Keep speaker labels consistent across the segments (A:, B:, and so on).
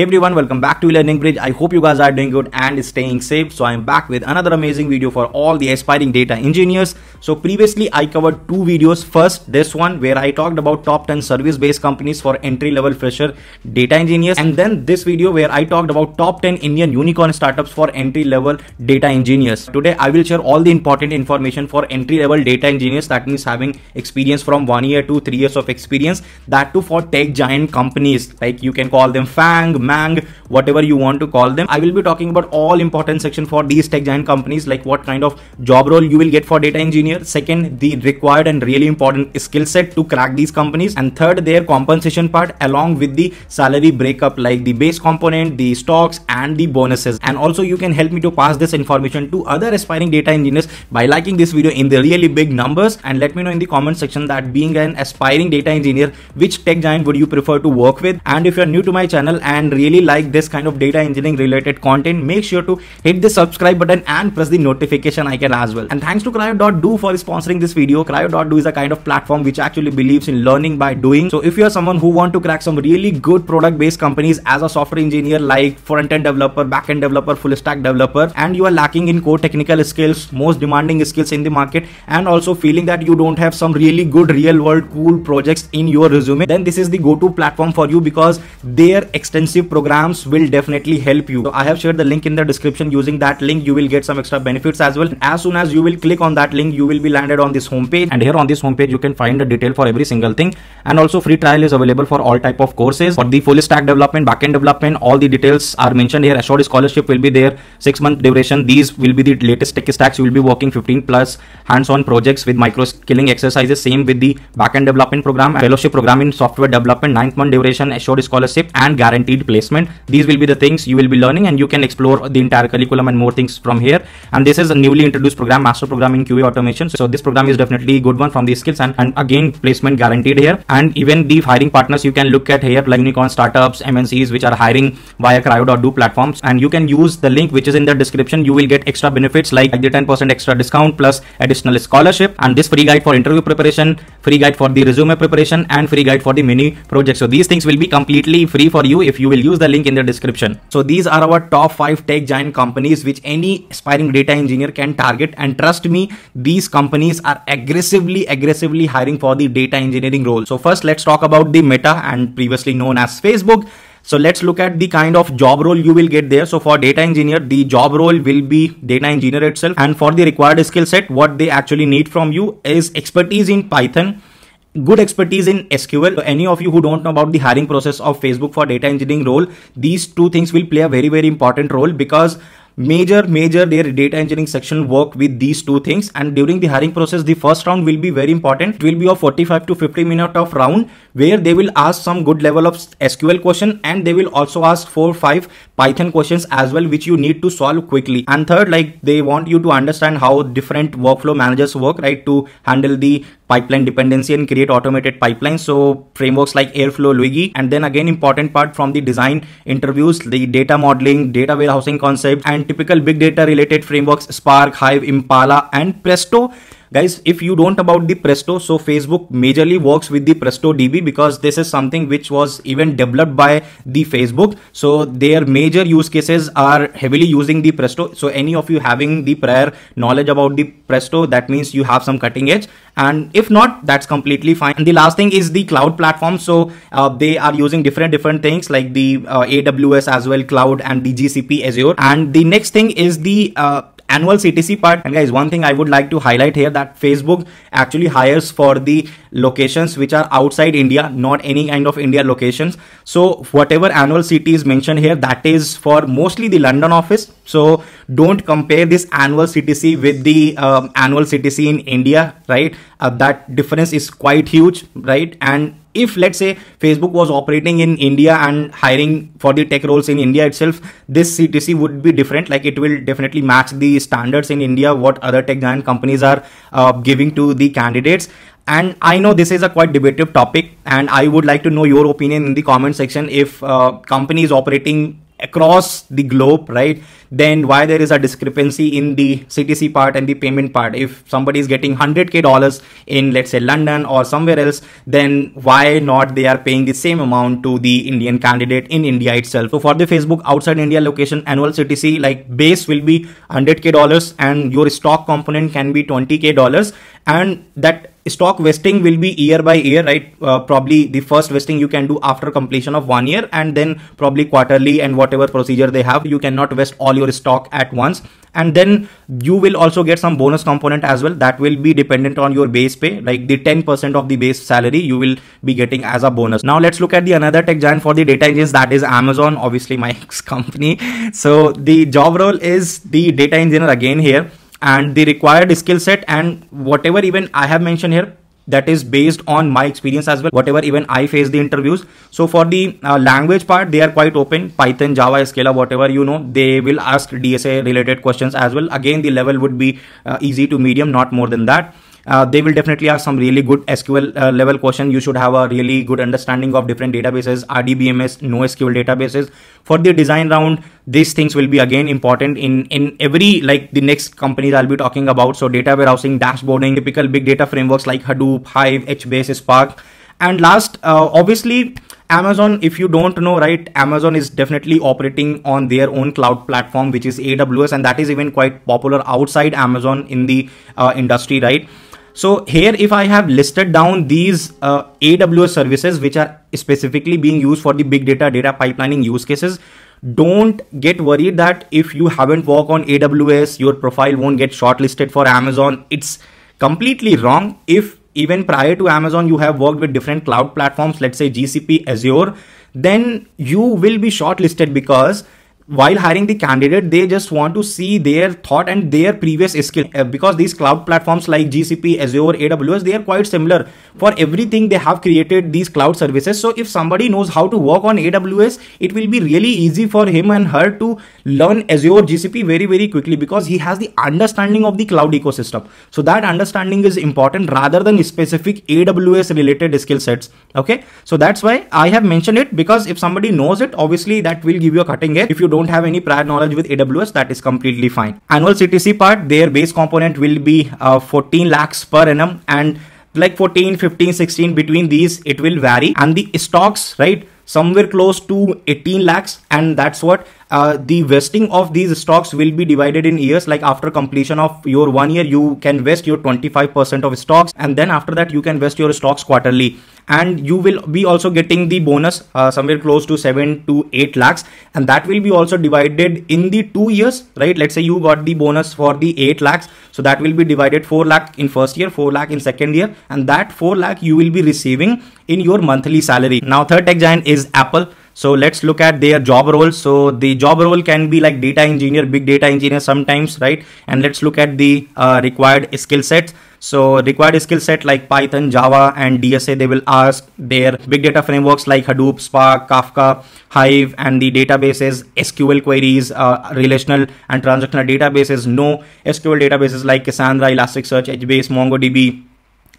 A: Everyone, welcome back to Learning Bridge. I hope you guys are doing good and staying safe. So I'm back with another amazing video for all the aspiring data engineers. So previously I covered two videos. First, this one where I talked about top 10 service-based companies for entry-level fresher data engineers. And then this video where I talked about top 10 Indian unicorn startups for entry-level data engineers. Today I will share all the important information for entry-level data engineers. That means having experience from one year to three years of experience. That too for tech giant companies like you can call them FANG, MAANG, whatever you want to call them. I will be talking about all important section for these tech giant companies, like what kind of job role you will get for data engineer. Second, the required and really important skill set to crack these companies. And third, their compensation part along with the salary breakup, like the base component, the stocks and the bonuses. And also you can help me to pass this information to other aspiring data engineers by liking this video in the really big numbers and let me know in the comment section that being an aspiring data engineer, which tech giant would you prefer to work with? And if you're new to my channel and really like this kind of data engineering related content, make sure to hit the subscribe button and press the notification icon as well. And thanks to Crio.do for sponsoring this video. Crio.do is a kind of platform which actually believes in learning by doing. So if you're someone who want to crack some really good product based companies as a software engineer like front-end developer, back-end developer, full stack developer, and you are lacking in core technical skills, most demanding skills in the market, and also feeling that you don't have some really good real world cool projects in your resume, then this is the go-to platform for you because their extensive programs will definitely help you. So I have shared the link in the description. Using that link, you will get some extra benefits as well. As soon as you will click on that link, you will be landed on this homepage. And here on this homepage, you can find the detail for every single thing. And also free trial is available for all type of courses. For the full stack development, backend development, all the details are mentioned here. Assured scholarship will be there. Six month duration. These will be the latest tech stacks. You will be working 15 plus hands-on projects with micro skilling exercises. Same with the backend development program, fellowship program in software development, ninth month duration, assured scholarship, and guaranteed placement. These will be the things you will be learning and you can explore the entire curriculum and more things from here. And this is a newly introduced program master program in qa automation. So this program is definitely a good one from these skills and, and again placement guaranteed here. And even the hiring partners you can look at here like unicorn startups mncs which are hiring via crio.do platforms. And you can use the link which is in the description. You will get extra benefits like the 10% extra discount plus additional scholarship. And this free guide for interview preparation free guide for the resume preparation and free guide for the mini project so these things will be completely free for you if you will use the link in the description. So these are our top 5 tech giant companies which any aspiring data engineer can target and trust me these companies are aggressively aggressively hiring for the data engineering role. So first let's talk about the Meta and previously known as Facebook. So let's look at the kind of job role you will get there. So for data engineer, the job role will be data engineer itself. And for the required skill set, what they actually need from you is expertise in Python, good expertise in SQL. Any of you who don't know about the hiring process of Facebook for data engineering role, these two things will play a very, very important role because major major their data engineering section work with these two things and during the hiring process the first round will be very important it will be a 45 to 50 minute of round where they will ask some good level of sql question and they will also ask four five python questions as well which you need to solve quickly and third like they want you to understand how different workflow managers work right to handle the pipeline dependency and create automated pipelines. So frameworks like Airflow, Luigi, and then again important part from the design interviews, the data modeling, data warehousing concept, and typical big data related frameworks, Spark, Hive, Impala, and Presto guys if you don't about the presto so facebook majorly works with the presto db because this is something which was even developed by the facebook. So their major use cases are heavily using the presto. So any of you having the prior knowledge about the presto that means you have some cutting edge. And if not that's completely fine. And the last thing is the cloud platform. So uh, they are using different different things like the uh, aws as well cloud and the gcp azure. And the next thing is the uh, annual CTC part. And guys, one thing I would like to highlight here that Facebook actually hires for the locations which are outside India, not any kind of India locations. So whatever annual CT is mentioned here, that is for mostly the London office. So don't compare this annual CTC with the um, annual CTC in India, right? Uh, that difference is quite huge, right? And if let's say facebook was operating in india and hiring for the tech roles in india itself this ctc would be different. Like it will definitely match the standards in india what other tech giant companies are uh, giving to the candidates. And i know this is a quite debative topic and i would like to know your opinion in the comment section if uh, company is operating across the globe, right? Then why there is a discrepancy in the CTC part and the payment part? If somebody is getting 100k dollars in let's say London or somewhere else, then why not they are paying the same amount to the Indian candidate in India itself? So for the Facebook outside India location annual CTC like base will be 100k dollars and your stock component can be 20k dollars and that stock vesting will be year by year right? Uh, probably the first vesting you can do after completion of one year and then probably quarterly and whatever procedure they have you cannot vest all your stock at once. And then you will also get some bonus component as well that will be dependent on your base pay like the 10% of the base salary you will be getting as a bonus. Now let's look at the another tech giant for the data engines that is amazon obviously my ex company so the job role is the data engineer again here and the required skill set and whatever even I have mentioned here that is based on my experience as well whatever even i face the interviews. So for the uh, language part they are quite open. Python java scala whatever you know they will ask dsa related questions as well. Again the level would be uh, easy to medium not more than that uh, they will definitely ask some really good SQL uh, level question. You should have a really good understanding of different databases, RDBMS, NoSQL databases. For the design round, these things will be again important in, in every like the next companies I'll be talking about. So data warehousing, dashboarding, typical big data frameworks like Hadoop, Hive, HBase, Spark. And last, uh, obviously, Amazon, if you don't know, right, Amazon is definitely operating on their own cloud platform, which is AWS, and that is even quite popular outside Amazon in the uh, industry, right? So here, if I have listed down these uh, AWS services, which are specifically being used for the big data data pipelining use cases, don't get worried that if you haven't worked on AWS, your profile won't get shortlisted for Amazon. It's completely wrong. If even prior to Amazon, you have worked with different cloud platforms, let's say GCP, Azure, then you will be shortlisted because while hiring the candidate, they just want to see their thought and their previous skill uh, because these cloud platforms like GCP, Azure, AWS, they are quite similar. For everything, they have created these cloud services. So if somebody knows how to work on AWS, it will be really easy for him and her to learn Azure, GCP very, very quickly because he has the understanding of the cloud ecosystem. So that understanding is important rather than specific AWS related skill sets. Okay. So that's why I have mentioned it because if somebody knows it, obviously that will give you a cutting edge. If you don't don't have any prior knowledge with AWS, that is completely fine. Annual CTC part, their base component will be uh, 14 lakhs per annum and like 14, 15, 16 between these, it will vary. And the stocks, right? Somewhere close to 18 lakhs and that's what uh, the vesting of these stocks will be divided in years. Like after completion of your one year you can vest your 25% of stocks and then after that you can vest your stocks quarterly. And you will be also getting the bonus uh, somewhere close to 7 to 8 lakhs. And that will be also divided in the two years right? Let's say you got the bonus for the 8 lakhs. So that will be divided 4 lakh in first year 4 lakh in second year. And that 4 lakh you will be receiving in your monthly salary. Now third tech giant is apple so let's look at their job roles. So the job role can be like data engineer, big data engineer sometimes, right? And let's look at the uh, required skill sets. So required skill set like Python, Java, and DSA, they will ask their big data frameworks like Hadoop, Spark, Kafka, Hive, and the databases, SQL queries, uh, relational and transactional databases, no SQL databases like Cassandra, Elasticsearch, HBase, MongoDB,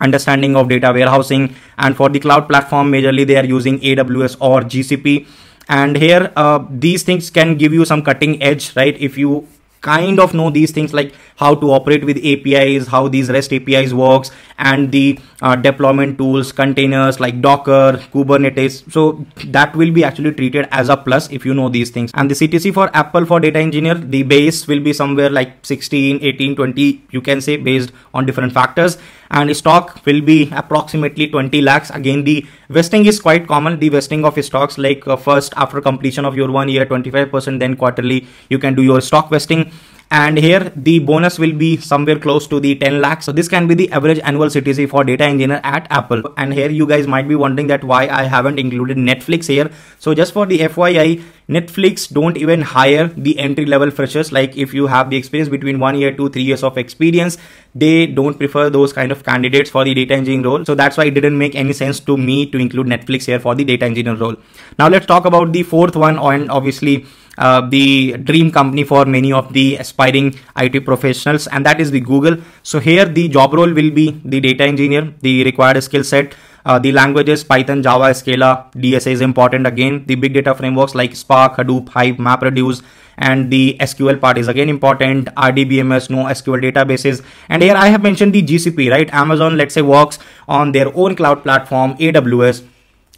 A: understanding of data warehousing and for the cloud platform majorly they are using aws or gcp and here uh, these things can give you some cutting edge right? If you kind of know these things like how to operate with APIs, how these REST APIs works, and the uh, deployment tools, containers like Docker, Kubernetes. So that will be actually treated as a plus if you know these things. And the CTC for Apple for data engineer, the base will be somewhere like 16, 18, 20, you can say based on different factors. And stock will be approximately 20 lakhs. Again, the vesting is quite common. The vesting of stocks like uh, first after completion of your one year, 25%, then quarterly, you can do your stock vesting and here the bonus will be somewhere close to the 10 lakhs. So this can be the average annual ctc for data engineer at apple. And here you guys might be wondering that why i haven't included netflix here. So just for the fyi netflix don't even hire the entry level freshers. Like if you have the experience between one year to three years of experience they don't prefer those kind of candidates for the data engineering role. So that's why it didn't make any sense to me to include netflix here for the data engineer role. Now let's talk about the fourth one and obviously uh, the dream company for many of the aspiring IT professionals, and that is the Google. So here the job role will be the data engineer, the required skill set uh, the languages Python, Java, Scala, DSA is important again. The big data frameworks like Spark, Hadoop, Hive, MapReduce, and the SQL part is again important. RDBMS, NoSQL databases. And here I have mentioned the GCP, right? Amazon, let's say, works on their own cloud platform, AWS,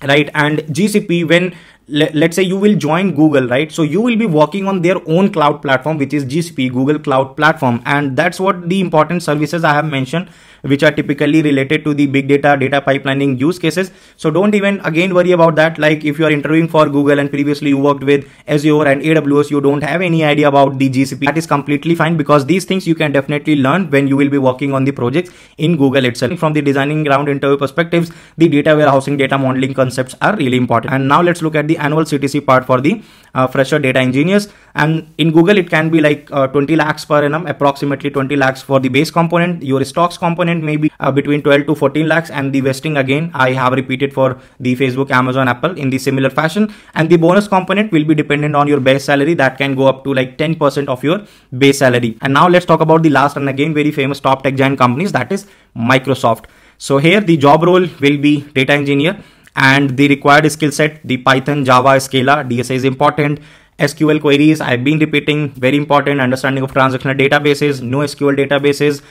A: right? And GCP, when let's say you will join google right? So you will be working on their own cloud platform which is gcp google cloud platform. And that's what the important services i have mentioned which are typically related to the big data data pipelining use cases. So don't even again worry about that. Like if you are interviewing for google and previously you worked with azure and aws you don't have any idea about the gcp that is completely fine because these things you can definitely learn when you will be working on the projects in google itself. From the designing round interview perspectives the data warehousing data modeling concepts are really important. And now let's look at the the annual CTC part for the uh, fresher data engineers. And in Google, it can be like uh, 20 lakhs per annum, approximately 20 lakhs for the base component. Your stocks component may be uh, between 12 to 14 lakhs. And the vesting again, I have repeated for the Facebook, Amazon, Apple in the similar fashion. And the bonus component will be dependent on your base salary that can go up to like 10% of your base salary. And now let's talk about the last and again very famous top tech giant companies that is Microsoft. So here the job role will be data engineer and the required skill set the python java scala dsa is important. Sql queries i've been repeating very important understanding of transactional databases NoSQL databases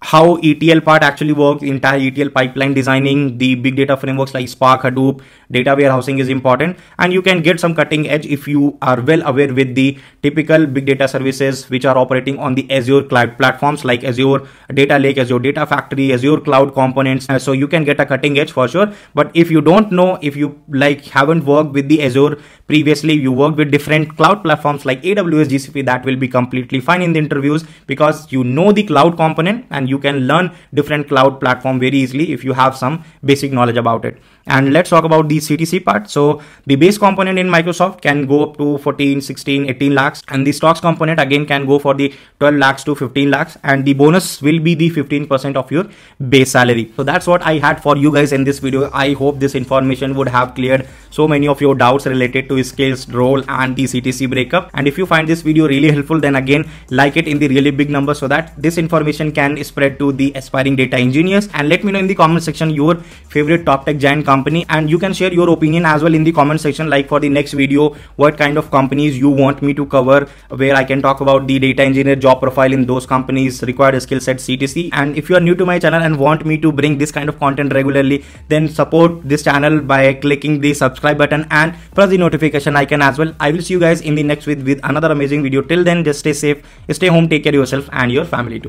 A: how ETL part actually works, entire ETL pipeline designing, the big data frameworks like Spark, Hadoop, data warehousing is important. And you can get some cutting edge if you are well aware with the typical big data services which are operating on the Azure cloud platforms like Azure Data Lake, Azure Data Factory, Azure Cloud Components. Uh, so you can get a cutting edge for sure. But if you don't know, if you like haven't worked with the Azure previously, you worked with different cloud platforms like AWS, GCP, that will be completely fine in the interviews because you know the cloud component and you can learn different cloud platform very easily if you have some basic knowledge about it. And let's talk about the ctc part. So the base component in microsoft can go up to 14 16 18 lakhs and the stocks component again can go for the 12 lakhs to 15 lakhs and the bonus will be the 15% of your base salary. So that's what i had for you guys in this video. I hope this information would have cleared so many of your doubts related to skills role and the ctc breakup. And if you find this video really helpful then again like it in the really big number so that this information can spread to the aspiring data engineers. And let me know in the comment section your favorite top tech giant company. And you can share your opinion as well in the comment section like for the next video what kind of companies you want me to cover where I can talk about the data engineer job profile in those companies required skill set CTC and if you are new to my channel and want me to bring this kind of content regularly then support this channel by clicking the subscribe button and press the notification icon as well. I will see you guys in the next with with another amazing video. Till then just stay safe stay home take care of yourself and your family too